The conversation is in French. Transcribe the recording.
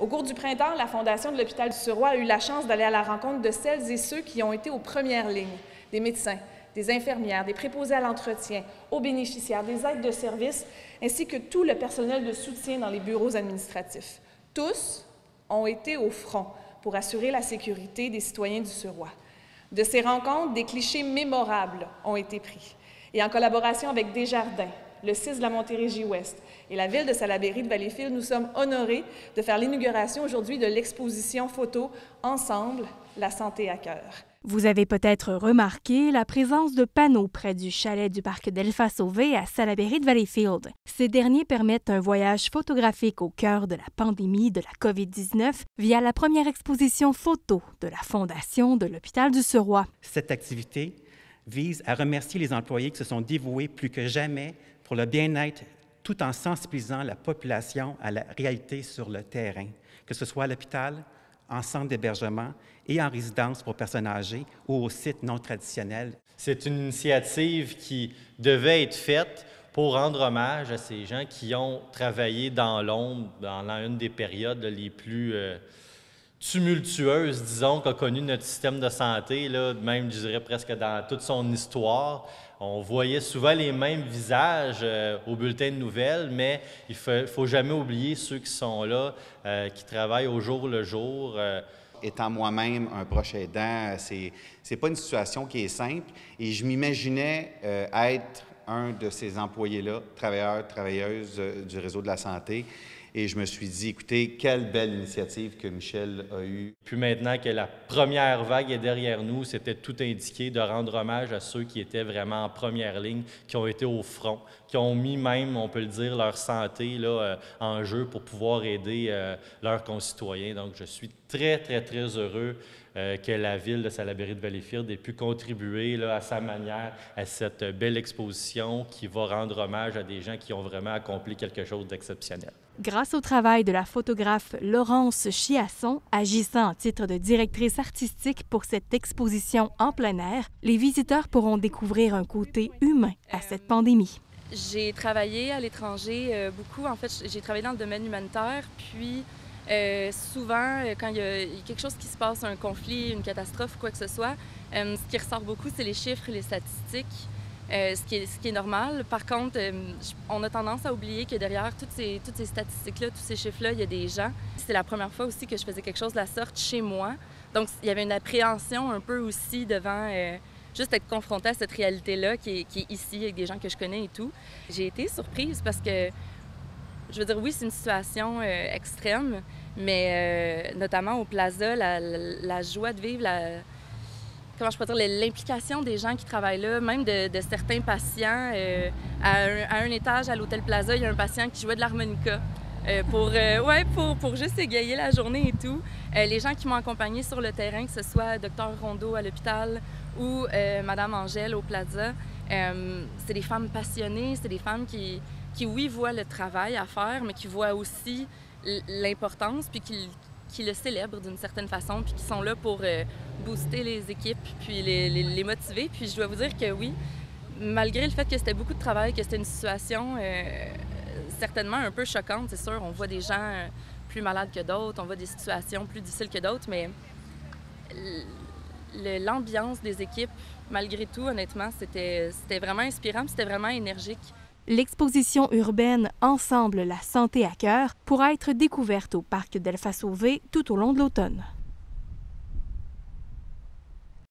Au cours du printemps, la Fondation de l'hôpital du Suroît a eu la chance d'aller à la rencontre de celles et ceux qui ont été aux premières lignes, des médecins, des infirmières, des préposés à l'entretien, aux bénéficiaires, des aides de services, ainsi que tout le personnel de soutien dans les bureaux administratifs. Tous ont été au front pour assurer la sécurité des citoyens du Suroît. De ces rencontres, des clichés mémorables ont été pris. Et en collaboration avec Desjardins, le CIS de la Montérégie-Ouest et la ville de Salaberry de Valleyfield, nous sommes honorés de faire l'inauguration aujourd'hui de l'exposition photo Ensemble, la santé à cœur. Vous avez peut-être remarqué la présence de panneaux près du chalet du parc d'Elfa Sauvé à Salaberry de Valleyfield. Ces derniers permettent un voyage photographique au cœur de la pandémie de la COVID-19 via la première exposition photo de la Fondation de l'Hôpital du Suroît. Cette activité vise à remercier les employés qui se sont dévoués plus que jamais pour le bien-être tout en sensibilisant la population à la réalité sur le terrain, que ce soit à l'hôpital, en centre d'hébergement et en résidence pour personnes âgées ou au site non traditionnel. C'est une initiative qui devait être faite pour rendre hommage à ces gens qui ont travaillé dans l'ombre dans une des périodes les plus euh, tumultueuses, disons, qu'a connu notre système de santé, là, même, je dirais, presque dans toute son histoire. On voyait souvent les mêmes visages euh, au bulletin de nouvelles, mais il ne faut, jamais oublier ceux qui sont là, euh, qui travaillent au jour le jour. Euh. Étant moi-même un proche aidant, c'est n'est pas une situation qui est simple. Et je m'imaginais être un de ces employés-là, travailleurs, travailleuses du réseau de la santé, et je me suis dit, écoutez, quelle belle initiative que Michel a eue. Puis maintenant que la première vague est derrière nous, c'était tout indiqué de rendre hommage à ceux qui étaient vraiment en première ligne, qui ont été au front, qui ont mis même, on peut le dire, leur santé là, euh, en jeu pour pouvoir aider euh, leurs concitoyens. Donc, je suis très, très, très heureux euh, que la ville de Salaberry de Valleyfield ait pu contribuer là, à sa manière à cette belle exposition qui va rendre hommage à des gens qui ont vraiment accompli quelque chose d'exceptionnel. Grâce au travail de la photographe Laurence Chiasson, agissant en titre de directrice artistique pour cette exposition en plein air, les visiteurs pourront découvrir un côté humain à cette pandémie. J'ai travaillé à l'étranger euh, beaucoup. En fait, j'ai travaillé dans le domaine humanitaire, puis euh, souvent, euh, quand il y, a, quelque chose qui se passe, un conflit, une catastrophe, quoi que ce soit, ce qui ressort beaucoup, c'est les chiffres les statistiques. Euh, ce, qui est, normal. Par contre, euh, on a tendance à oublier que derrière toutes ces, statistiques-là, tous ces chiffres-là, il y a des gens. C'est la première fois aussi que je faisais quelque chose de la sorte chez moi. Donc, il y avait une appréhension un peu aussi devant euh, juste être confrontée à cette réalité-là qui est, ici avec des gens que je connais et tout. J'ai été surprise parce que, je veux dire, oui, c'est une situation extrême, mais notamment au Plaza, la, la, la joie de vivre, la comment je peux dire, l'implication des gens qui travaillent là, même de, certains patients. Euh, à, un, étage, à l'Hôtel Plaza, il y a un patient qui jouait de l'harmonica. Euh, pour, euh, ouais, pour, pour, juste égayer la journée et tout. les gens qui m'ont accompagné sur le terrain, que ce soit Dr Rondeau à l'hôpital ou Madame Angèle au Plaza, c'est des femmes passionnées, c'est des femmes qui, qui, oui, voient le travail à faire, mais qui voient aussi l'importance, puis qui, qui le célèbrent d'une certaine façon, puis qui sont là pour euh, booster les équipes, puis les, motiver. Puis je dois vous dire que oui, malgré le fait que c'était beaucoup de travail, que c'était une situation euh, certainement un peu choquante, c'est sûr, on voit des gens euh, plus malades que d'autres, on voit des situations plus difficiles que d'autres, mais l'ambiance des équipes, malgré tout, honnêtement, c'était vraiment inspirant, c'était vraiment énergique. L'exposition urbaine Ensemble la santé à cœur pourra être découverte au parc Sauvé tout au long de l'automne.